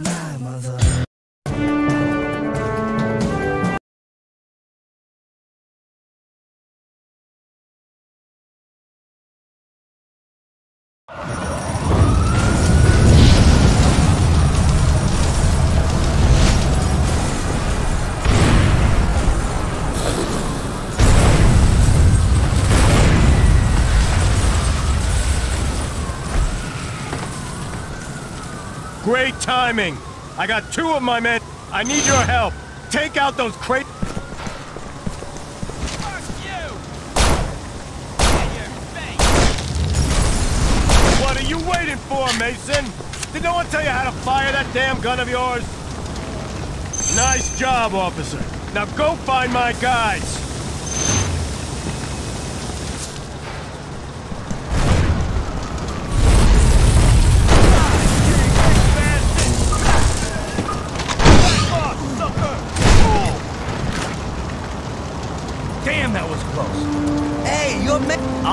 my, mother. Great timing! I got two of my men. I need your help. Take out those crate. What are you waiting for, Mason? Did no one tell you how to fire that damn gun of yours? Nice job, officer. Now go find my guys.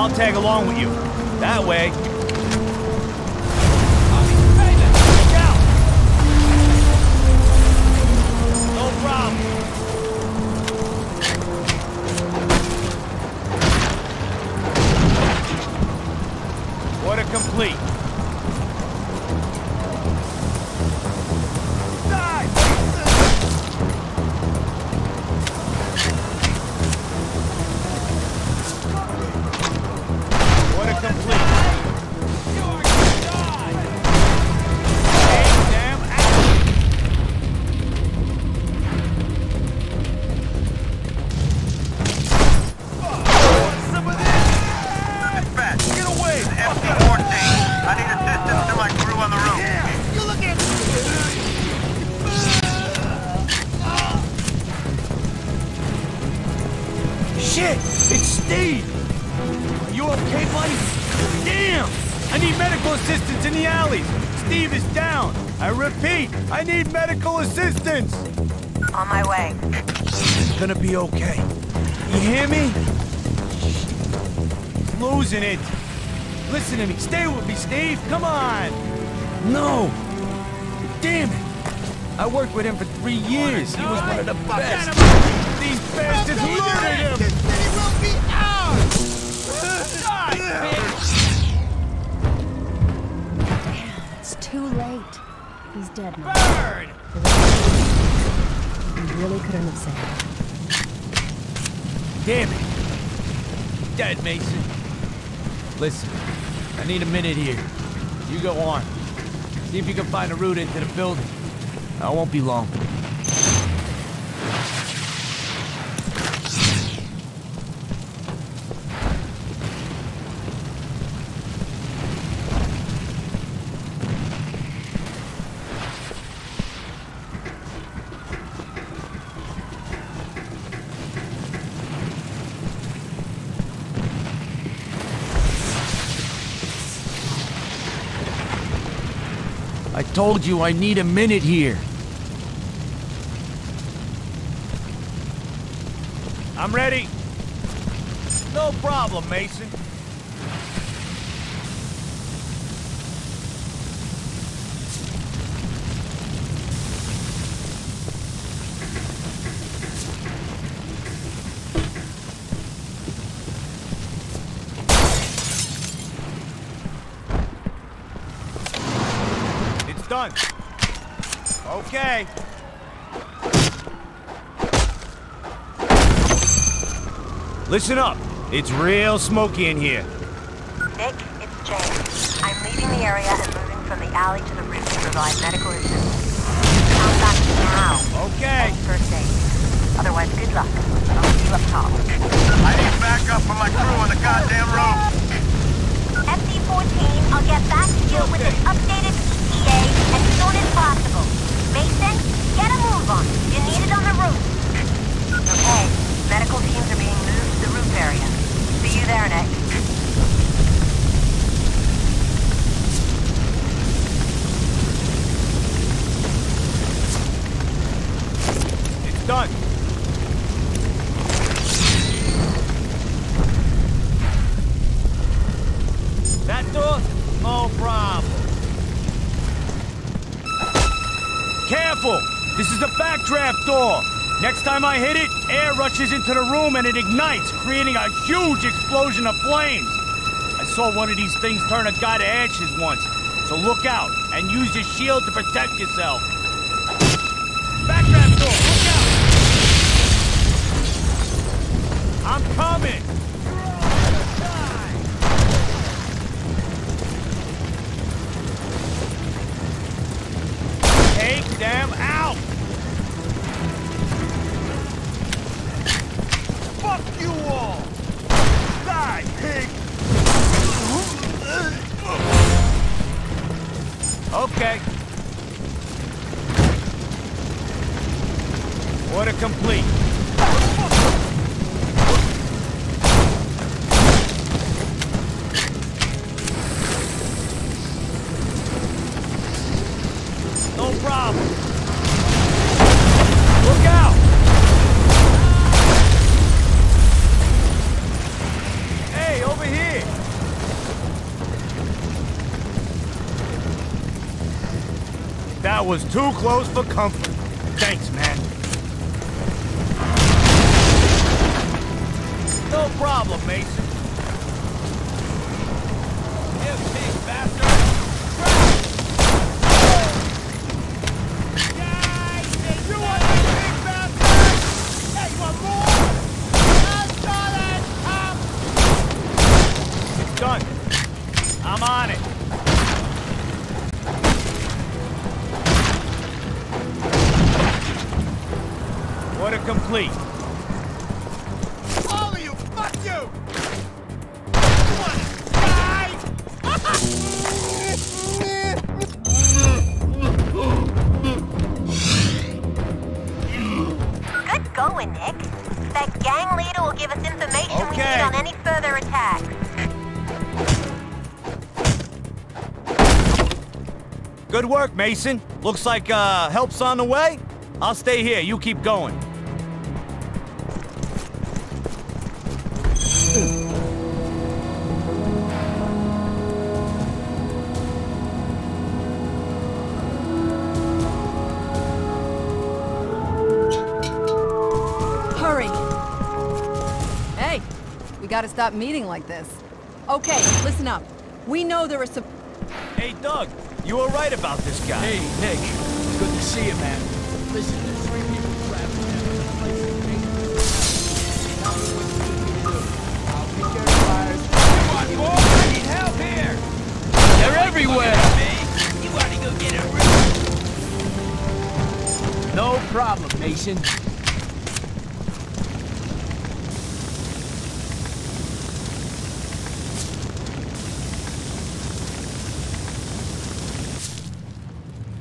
I'll tag along with you. That way. I repeat, I need medical assistance! On my way. It's gonna be okay. You hear me? He's losing it. Listen to me. Stay with me, Steve. Come on. No. Damn it. I worked with him for three years. He was one of the best. These bastards murdered him. Damn, it's too late. He's dead now. Burn! You really couldn't have saved him. Damn it. Dead, Mason. Listen, I need a minute here. You go on. See if you can find a route into the building. I won't be long. I told you I need a minute here. I'm ready. No problem, Mason. Done. Okay. Listen up. It's real smoky in here. Nick, it's James. I'm leaving the area and moving from the alley to the roof to provide medical assistance. Come back now. Okay. And first aid. Otherwise, good luck. I'll see you up top. I need backup for my crew on the goddamn roof. FD-14, I'll get back to you with an updated ETA as soon as possible. Mason, get a move on. You need it on the roof. Okay, medical teams are being moved to the roof area. See you there, Nick. It's done. That door? No problem. Careful! This is a backdraft door. Next time I hit it, air rushes into the room and it ignites, creating a huge explosion of flames. I saw one of these things turn a guy to ashes once, so look out and use your shield to protect yourself. Backdraft door, look out! I'm coming! Problem. Look out! Hey, over here! That was too close for comfort. Thanks, man. No problem, Mason. Good work, Mason. Looks like uh, help's on the way. I'll stay here. You keep going. Hurry! Hey, we gotta stop meeting like this. Okay, listen up. We know there are some. Hey, Doug, you were right about this guy. Hey, Nick. It's good to see you, man. Listen, there's three people trapped in this place. Tell me what you need to do. I'll be their fires. Come on, boy! I need help here! They're everywhere! You want to go get a room? No problem, Mason.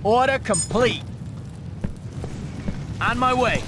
Order complete. On my way.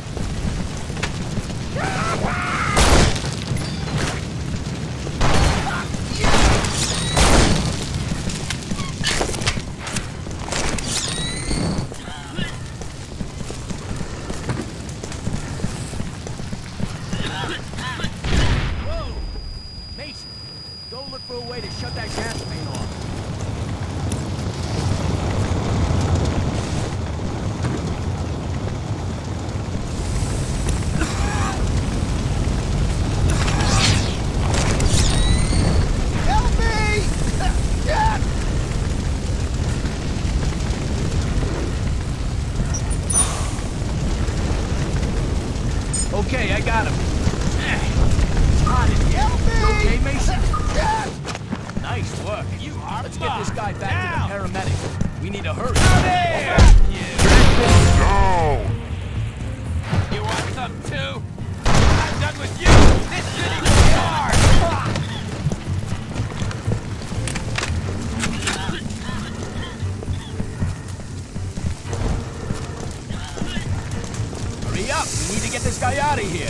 To get this guy out of here!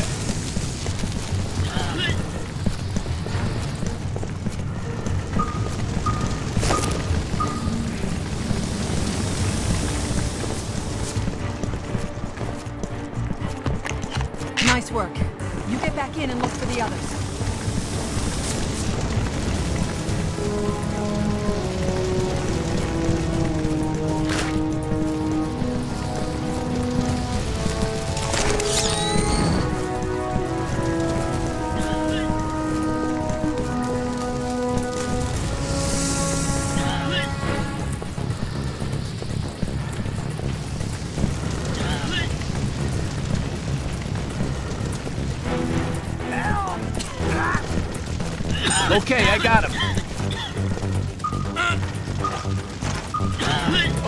Nice work. You get back in and look for the others. Okay, I got him.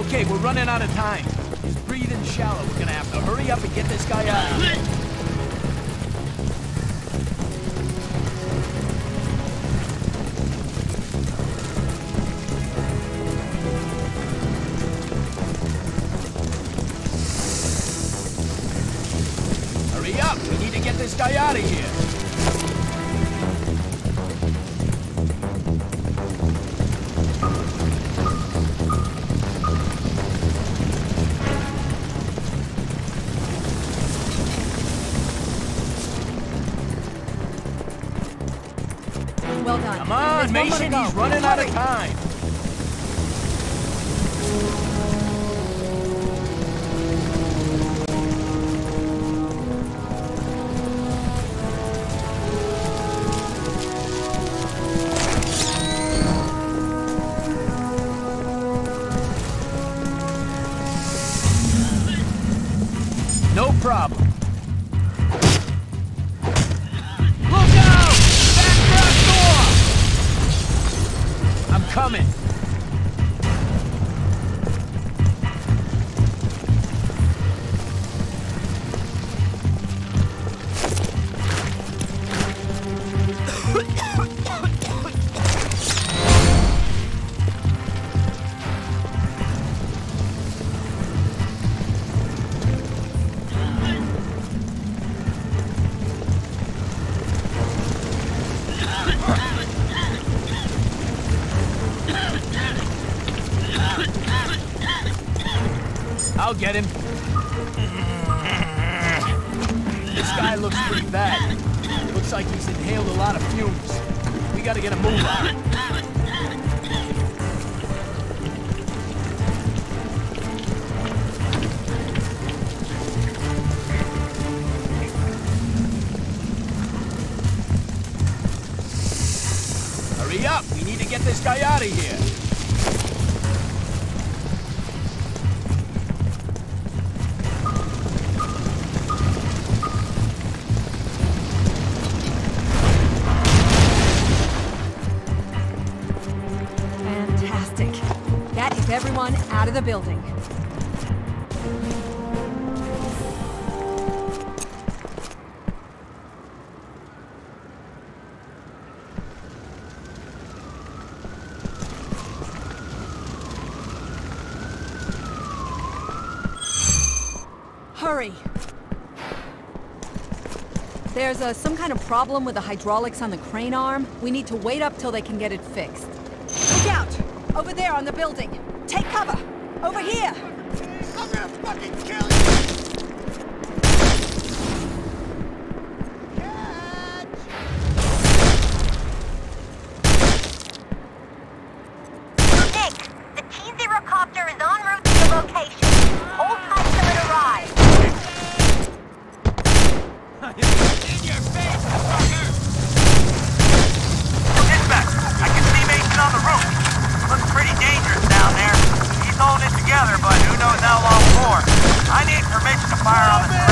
Okay, we're running out of time. He's breathing shallow. We're gonna have to hurry up and get this guy out. Come on, There's one more to Mason, go. he's running out of time. No problem. Get him. This guy looks pretty bad. Looks like he's inhaled a lot of fumes. We gotta get a move on. Hurry up! We need to get this guy out of here. Everyone out of the building. Hurry. There's uh, some kind of problem with the hydraulics on the crane arm. We need to wait up till they can get it fixed. Look out! Over there on the building. Take cover! Over here! I'm gonna fucking kill you! Nick, the T-Zero copter is en route to the location. Hold tight till it arrives. In your face, fucker! Dispatch, I can see Mason on the roof. Looks pretty dangerous down there. He's holding it together, but who knows how long for. I need permission to fire on the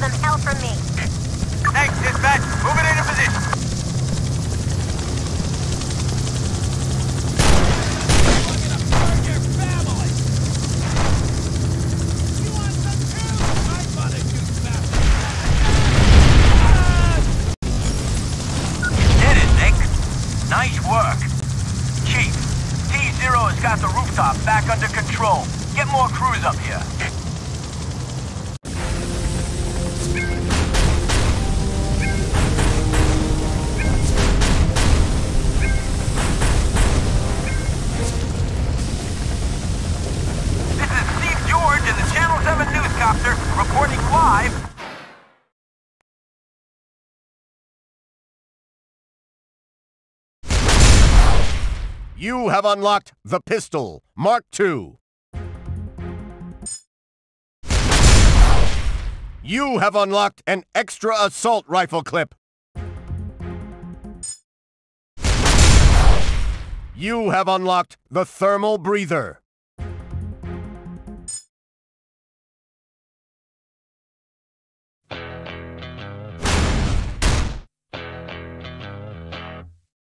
Give them hell from me. Thanks, dispatch. Moving into position. Did it, Nick. Nice work. Chief, T-Zero has got the rooftop back under control. Get more crews up here. You have unlocked the pistol, Mark II. You have unlocked an extra assault rifle clip. You have unlocked the thermal breather.